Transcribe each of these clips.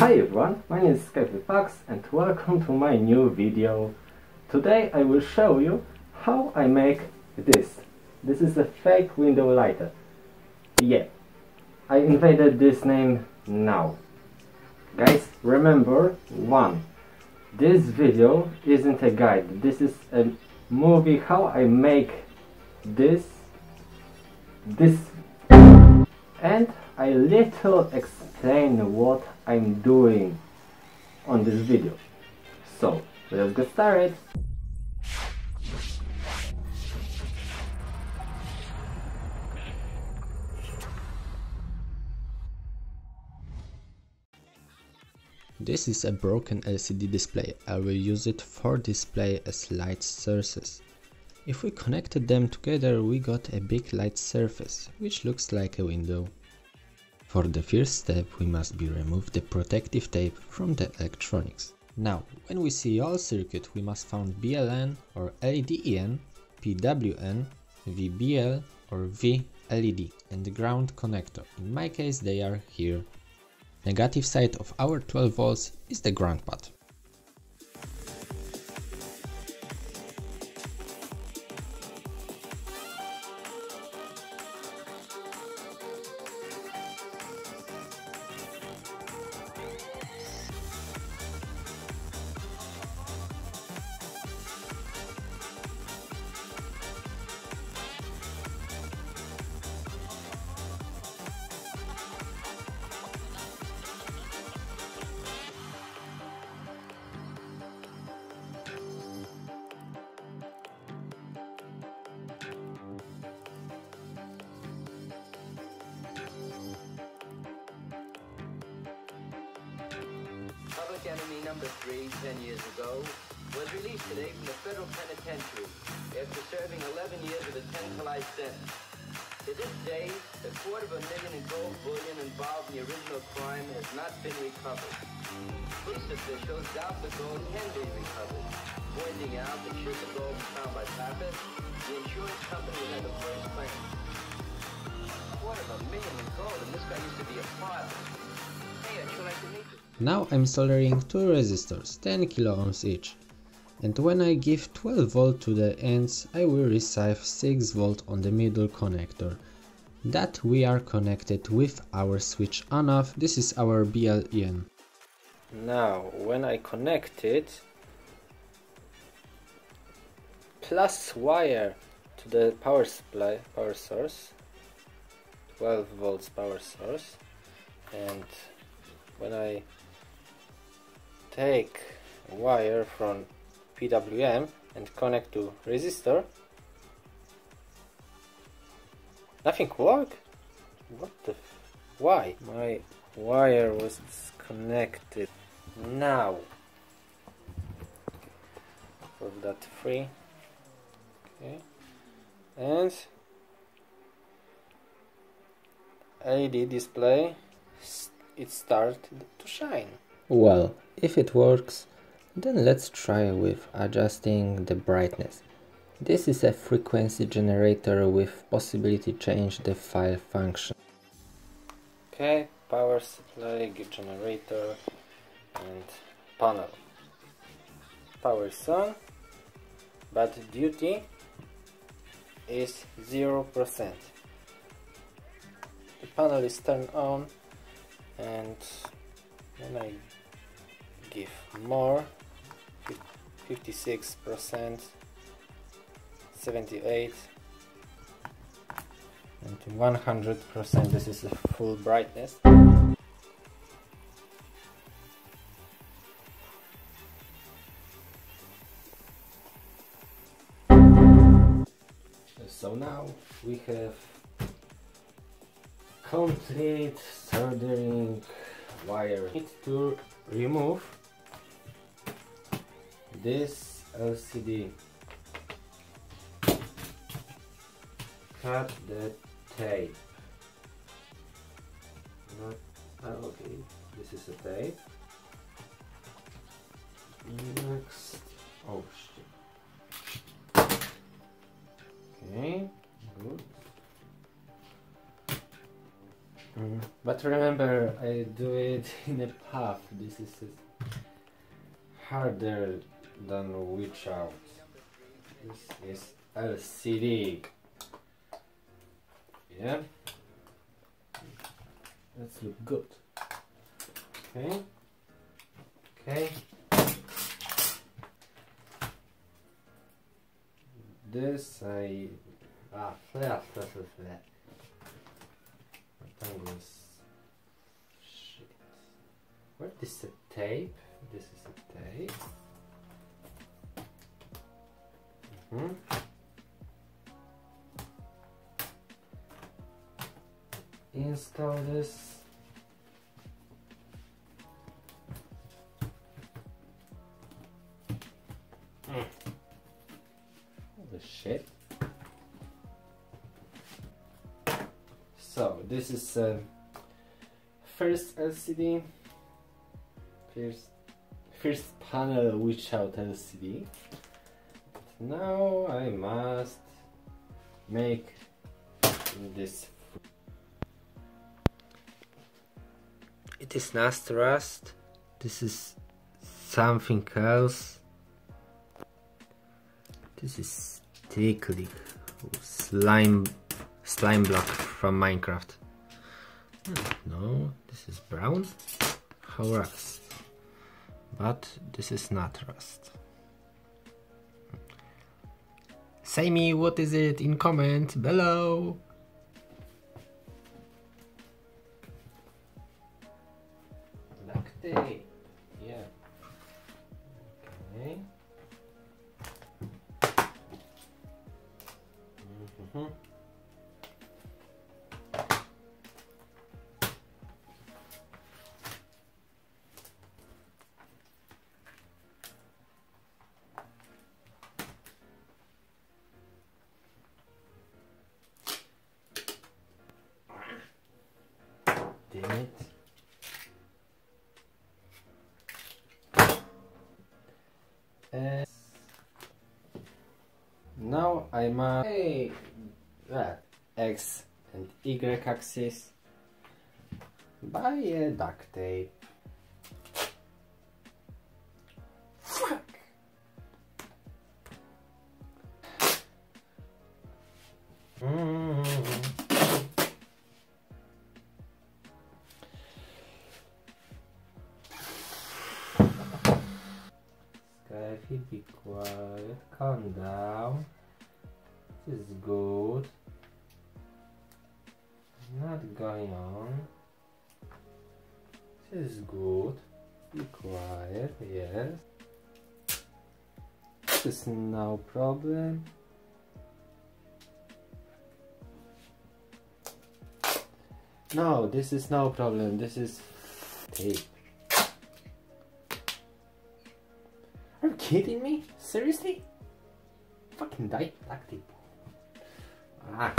Hi everyone, my name is Skify Fox and welcome to my new video. Today I will show you how I make this. This is a fake window lighter. Yeah, I invented this name now. Guys, remember one, this video isn't a guide. This is a movie how I make this, this, and I little explain what I'm doing on this video. So, let's get started. This is a broken LCD display. I will use it for display as light sources. If we connected them together we got a big light surface, which looks like a window. For the first step we must be remove the protective tape from the electronics. Now, when we see all circuit we must find BLN or LEDEN, PWM, VBL or VLED and the ground connector. In my case they are here Negative side of our 12 volts is the ground path. Enemy number three, 10 years ago, was released today from the federal penitentiary after serving 11 years of a 10 to life sentence. To this day, a quarter of a million in gold bullion involved in the original crime has not been recovered. Police officials doubt the gold can be recovered, pointing out that should the gold be found by Pappas, the insurance company have the first claim. A quarter of a million in gold, and this guy used to be a father. Now I'm soldering two resistors, 10 kilo ohms each. And when I give 12 volt to the ends, I will receive 6 volt on the middle connector. That we are connected with our switch on off, this is our BLEN. Now, when I connect it, plus wire to the power supply, power source, 12 volts power source, and when I take wire from PWM and connect to resistor, nothing work? What the? Why? My wire was disconnected. Now, for that free. Okay, and LED display. It started to shine. Well, if it works, then let's try with adjusting the brightness. This is a frequency generator with possibility change the file function. Okay, power supply, generator, and panel. Power is on, but duty is 0%. The panel is turned on and when I give more 56% 78 and 100% this is the full brightness. So now we have complete soldering wire need to remove this LCD cut the tape. Not ah, okay. This is a tape. Next oh shit okay good Mm, But remember, I do it in a path. This is harder than Witch Out. This is LCD. Yeah. Let's look good. Okay. Okay. This I ah flat flat flat. Shit. What is a tape? This is a tape. Mm hmm Install this. This uh, first LCD, first first panel without LCD. But Now I must make this. It is not rust. This is something else. This is Stickly slime slime block from Minecraft. No, this is brown. How rust? But this is not rust. Say me what is it in comment below. And Y axis by a duct tape. Fuck. Mm. Skify, be quiet, calm down. This is good. Going on. This is good. Be quiet, yes. This is no problem. No, this is no problem. This is tape. Are you kidding me? Seriously? Fucking die tape. Ah.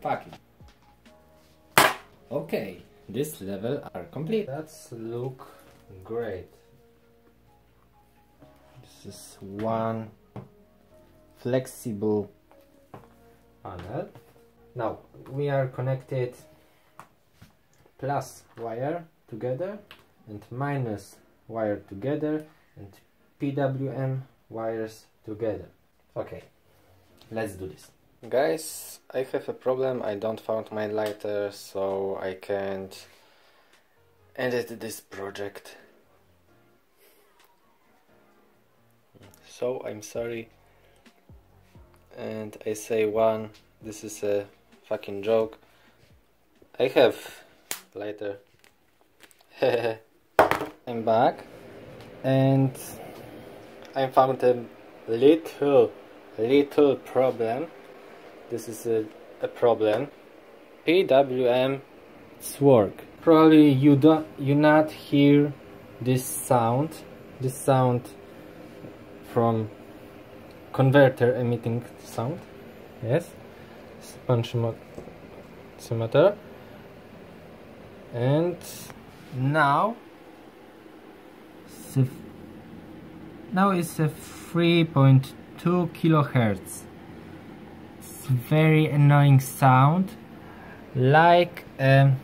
Fuck it. Okay, this level are complete. That's look great. This is one flexible panel. Now we are connected plus wire together and minus wire together and PWM wires together. Okay, let's do this. Guys, I have a problem. I don't found my lighter, so I can't edit this project. So I'm sorry. And I say one, this is a fucking joke. I have lighter. I'm back and I found a little little problem this is a, a problem. PWM work probably you don't you not hear this sound this sound from converter emitting sound. Yes. Potentiometer and now now it's a 3.2 kilohertz very annoying sound. Like um,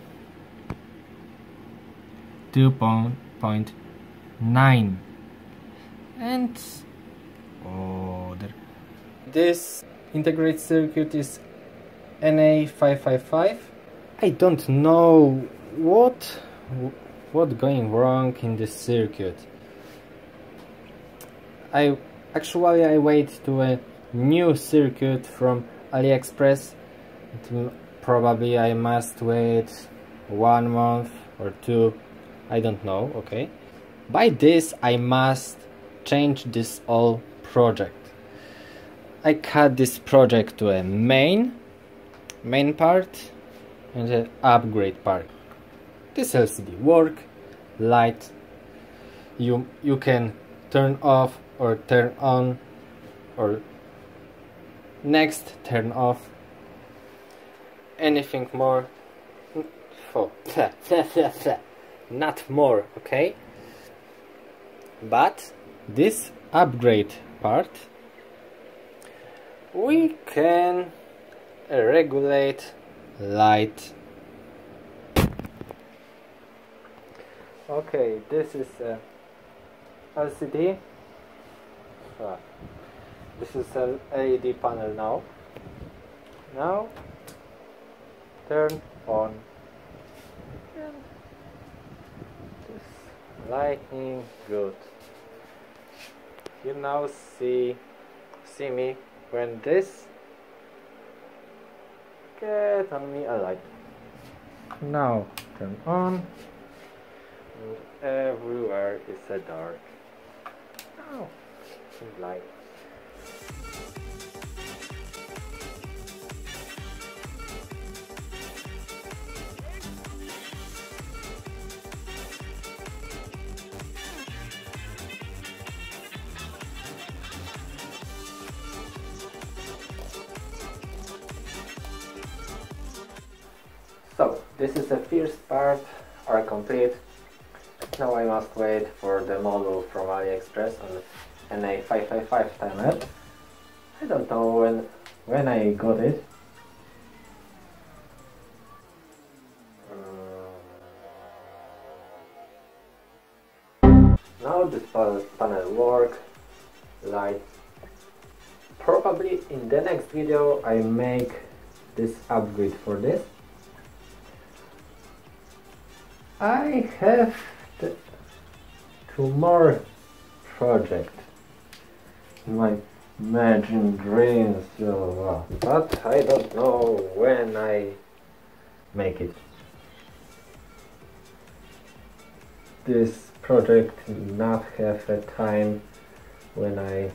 2.9 and oh, this integrated circuit is NA555 I don't know what what going wrong in this circuit. I actually I wait to a new circuit from AliExpress probably I must wait one month or two. I don't know okay. By this I must change this all project. I cut this project to a main main part and an upgrade part. This LCD work light you you can turn off or turn on or next turn off. Anything more? Oh, not more okay? But this upgrade part we can regulate light. Okay this is a LCD ah, this is an LED panel now. Now turn on this lightning. Good. You now see see me when this get on me a light. Now turn on. And everywhere is a dark. Now light this is the first part are complete. Now I must wait for the model from AliExpress on NA555 timer. I don't know when when I got it. Uh, now this panel work light probably in the next video I make this upgrade for this I have two more project. In my dreams but I don't know when I make it. This project not have a time when I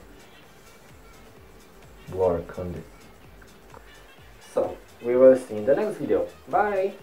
work on this so we will see in the next video. Bye